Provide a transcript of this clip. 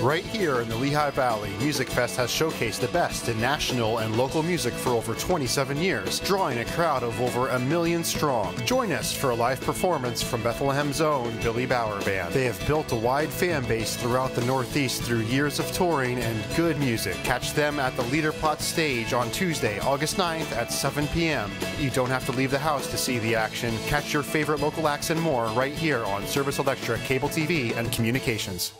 Right here in the Lehigh Valley, Musikfest has showcased the best in national and local music for over 27 years, drawing a crowd of over a million strong. Join us for a live performance from Bethlehem's own Billy Bauer Band. They have built a wide fan base throughout the Northeast through years of touring and good music. Catch them at the Liederplatz stage on Tuesday, August 9th at 7 p.m. You don't have to leave the house to see the action. Catch your favorite local acts and more right here on Service Electric Cable TV and Communications.